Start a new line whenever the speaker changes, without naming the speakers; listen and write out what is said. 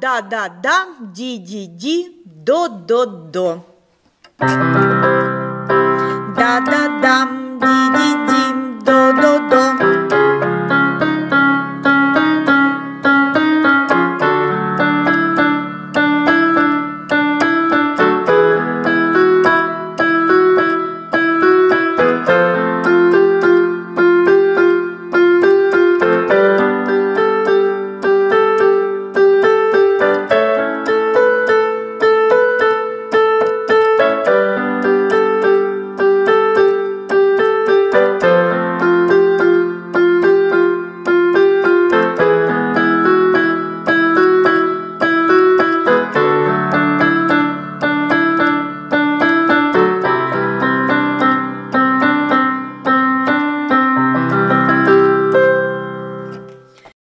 да-да-да, ди-ди-ди, до-до-до. Да-да-дам,